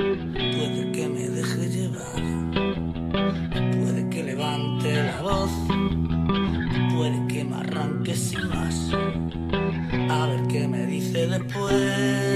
Puede que me deje llevar, puede que levante la voz, puede que me arranque sin más. A ver qué me dice después.